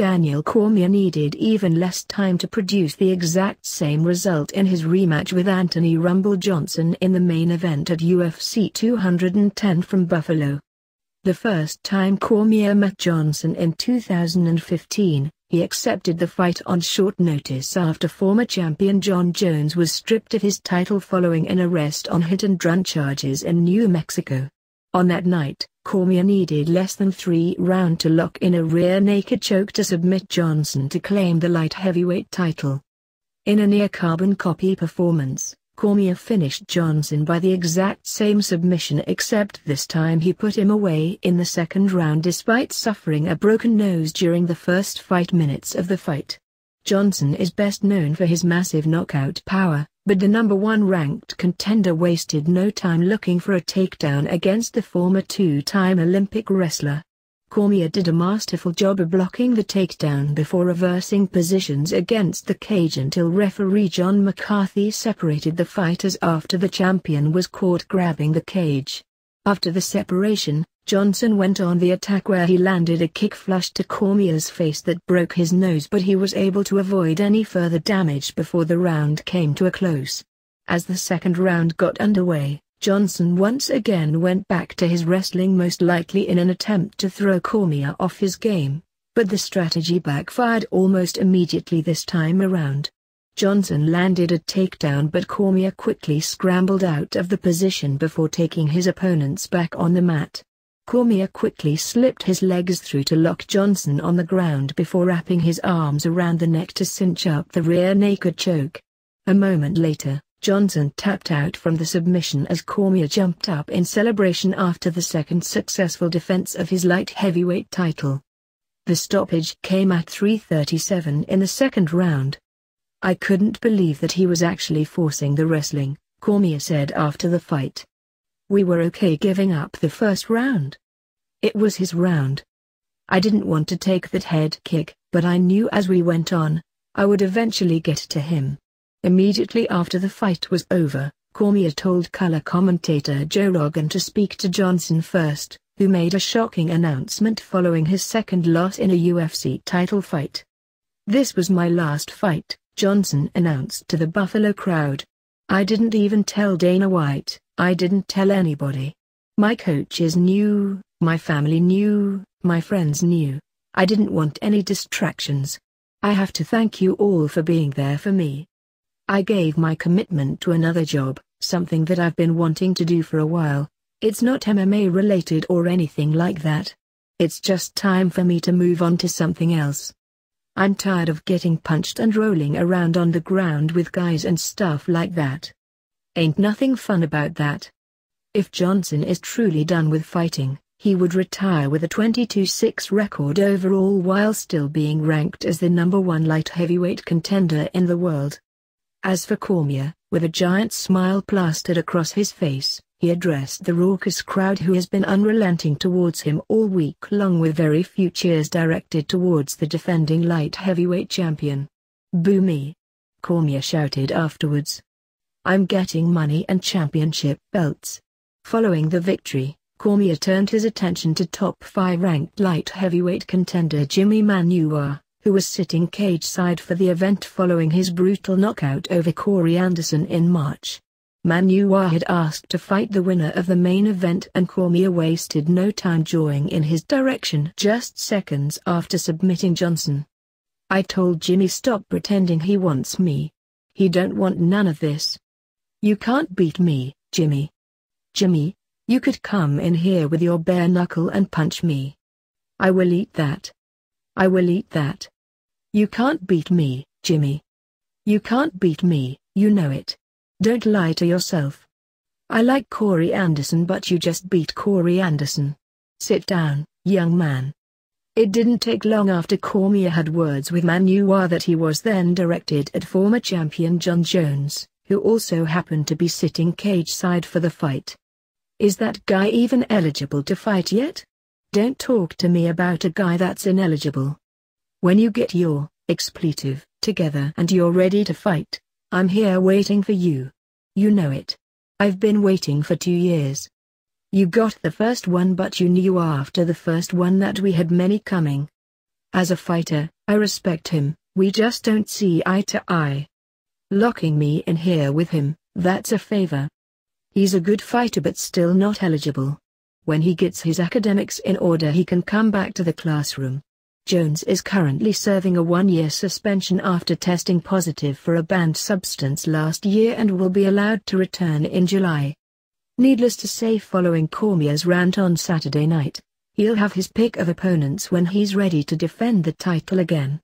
Daniel Cormier needed even less time to produce the exact same result in his rematch with Anthony Rumble Johnson in the main event at UFC 210 from Buffalo. The first time Cormier met Johnson in 2015, he accepted the fight on short notice after former champion Jon Jones was stripped of his title following an arrest on hit-and-run charges in New Mexico. On that night, Cormier needed less than three round to lock in a rear naked choke to submit Johnson to claim the light heavyweight title. In a near-carbon copy performance, Cormier finished Johnson by the exact same submission except this time he put him away in the second round despite suffering a broken nose during the first fight minutes of the fight. Johnson is best known for his massive knockout power, but the number one ranked contender wasted no time looking for a takedown against the former two-time Olympic wrestler. Cormier did a masterful job of blocking the takedown before reversing positions against the cage until referee John McCarthy separated the fighters after the champion was caught grabbing the cage. After the separation, Johnson went on the attack where he landed a kick flush to Cormier's face that broke his nose but he was able to avoid any further damage before the round came to a close. As the second round got underway, Johnson once again went back to his wrestling most likely in an attempt to throw Cormier off his game, but the strategy backfired almost immediately this time around. Johnson landed a takedown but Cormier quickly scrambled out of the position before taking his opponents back on the mat. Cormier quickly slipped his legs through to lock Johnson on the ground before wrapping his arms around the neck to cinch up the rear naked choke. A moment later, Johnson tapped out from the submission as Cormier jumped up in celebration after the second successful defense of his light heavyweight title. The stoppage came at 3.37 in the second round. I couldn't believe that he was actually forcing the wrestling, Cormier said after the fight. We were okay giving up the first round. It was his round. I didn't want to take that head kick, but I knew as we went on, I would eventually get to him. Immediately after the fight was over, Cormier told color commentator Joe Rogan to speak to Johnson first, who made a shocking announcement following his second loss in a UFC title fight. This was my last fight, Johnson announced to the Buffalo crowd. I didn't even tell Dana White, I didn't tell anybody. My coaches knew, my family knew, my friends knew. I didn't want any distractions. I have to thank you all for being there for me. I gave my commitment to another job, something that I've been wanting to do for a while. It's not MMA related or anything like that. It's just time for me to move on to something else. I'm tired of getting punched and rolling around on the ground with guys and stuff like that. Ain't nothing fun about that. If Johnson is truly done with fighting, he would retire with a 22-6 record overall while still being ranked as the number one light heavyweight contender in the world. As for Cormier, with a giant smile plastered across his face, he addressed the raucous crowd who has been unrelenting towards him all week long with very few cheers directed towards the defending light heavyweight champion. Boo me! Cormier shouted afterwards. I'm getting money and championship belts. Following the victory, Cormier turned his attention to top 5 ranked light heavyweight contender Jimi Manuwa who was sitting cage-side for the event following his brutal knockout over Corey Anderson in March. Manuwa had asked to fight the winner of the main event and Cormier wasted no time drawing in his direction just seconds after submitting Johnson. I told Jimi stop pretending he wants me. He don't want none of this. You can't beat me, Jimi. Jimi, you could come in here with your bare knuckle and punch me. I will eat that. I will eat that. You can't beat me, Jimi. You can't beat me, you know it. Don't lie to yourself. I like Corey Anderson but you just beat Corey Anderson. Sit down, young man. It didn't take long after Cormier had words with Manuwa that he was then directed at former champion Jon Jones, who also happened to be sitting cage-side for the fight. Is that guy even eligible to fight yet? Don't talk to me about a guy that's ineligible. When you get your expletive together and you're ready to fight, I'm here waiting for you. You know it. I've been waiting for two years. You got the first one but you knew after the first one that we had many coming. As a fighter, I respect him, we just don't see eye to eye. Locking me in here with him, that's a favor. He's a good fighter but still not eligible. When he gets his academics in order he can come back to the classroom. Jones is currently serving a one-year suspension after testing positive for a banned substance last year and will be allowed to return in July. Needless to say following Cormier's rant on Saturday night, he'll have his pick of opponents when he's ready to defend the title again.